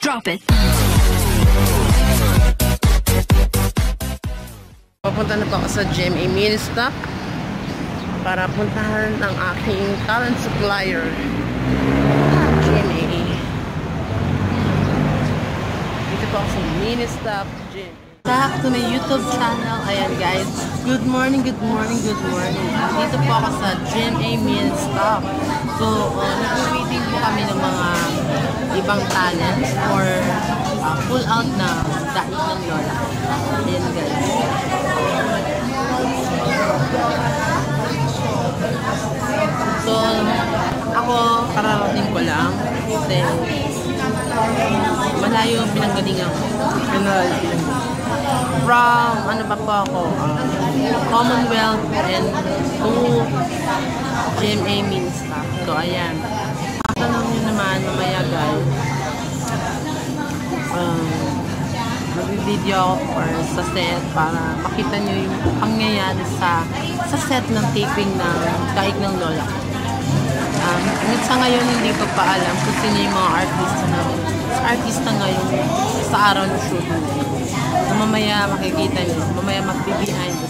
Drop it. Papunta na po ako sa GMA Meal Stop para puntahan ang aking talent supplier. GMA. Dito po ako sa Mini Stop Gym. Back to my YouTube channel. Ayan guys. Good morning, good morning, good morning. Dito po ako sa GMA Meal Stop. So, uh, nag-waiting po kami ng mga ibang talents for uh, full out na daig ng Lola. Ayan guys. So, ako, kararating ko lang. Kasi, malayo ang pinanggalingan ko. Pinanggalingan From, ano ba po ako, um, Commonwealth and to GMA means stuff. So, ayan. Tanong nyo naman, mamaya guys, um, mag-video ako or sa set para makita nyo yung pangyayari sa sa set ng taping ng Daig ng Lola ko. Um, hanggang sa ngayon hindi ko pa alam kung sino yung mga artista na artista ngayon sa araw ng shoot So mamaya makikita nyo, mamaya mag-behind the.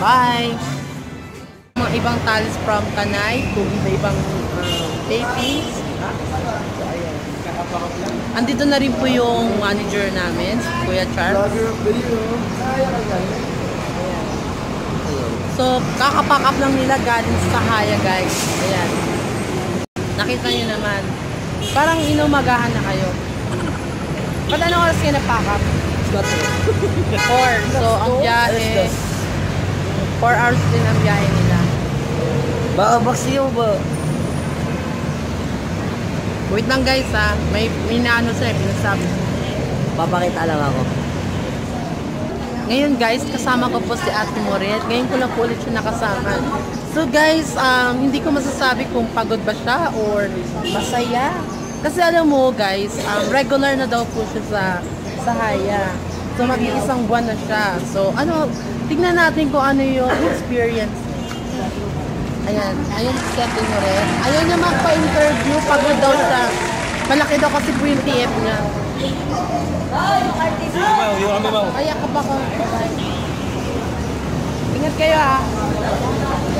Bye! Mga ibang talents from Tanay, kung iba-ibang uh, tapings. So. Andito na rin po yung manager namin, Kuya Charles. So, kakapack up lang nila galing sa Haya, guys. Ayan. Nakita nyo naman. Parang inumagahan na kayo. Ba't ano oras kayo na-pack up? 4. So, ang biyahe, 4 hours din ang biyahe nila. Baka baksiyo ba? Wait lang guys ha. May, may naano sa'yo, pinasabi. Papakita lang ako. Ngayon guys, kasama ko po si Ate Moret. Ngayon ko lang po ulit siya nakasama. So guys, um, hindi ko masasabi kung pagod ba siya or masaya. Kasi alam mo guys, um, regular na daw po siya sa, sa Haya. So mag-iisang buwan na siya. So ano, tignan natin kung ano yung experience. Ayan, ayan si Ate Moret. Ayaw niya magpa-interview, pagod daw siya. Malaki daw kasi po yung TF niya. Kaya ka ba ko? Ingat kayo ha.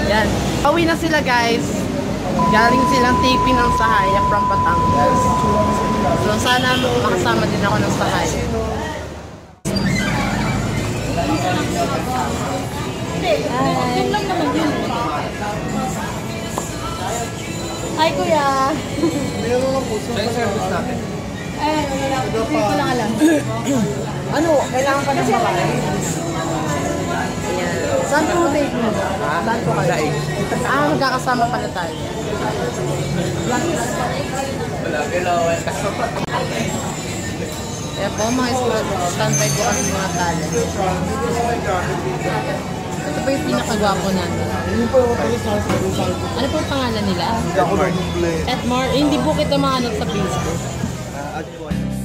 Yan. Pauwi na sila guys. Galing silang taping ng Sahaya from Batangas. So sana makasama din ako ng Sahaya. Hi, kuya. Eh, Ano? Kailangan pa ng babae? Ayan. Saan po date mo? Saan po kayo? Ah, magkakasama pala tayo. Kaya po mga stand- standby po kami mga talent. Ito po yung pinakagwapo natin. Ano po ang pangalan nila? Edmar. Eh, hindi po kita mahanap sa Facebook.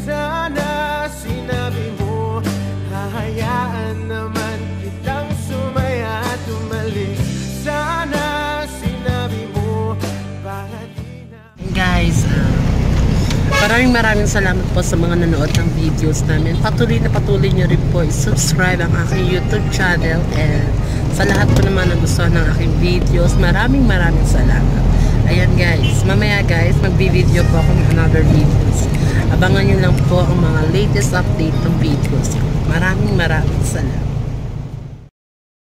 Sana sinabi mo Hahayaan naman kitang sumaya at umalis Sana sinabi mo Para di na Guys, ah, maraming maraming salamat po sa mga nanood ng videos namin. Patuloy na patuloy nyo rin po i-subscribe ang aking YouTube channel and sa lahat po naman na gusto ng aking videos, maraming maraming salamat. Ayan guys, mamaya guys, magbi-video po ako ng another videos. Abangan nyo lang po ang mga latest update ng videos. Maraming maraming salamat.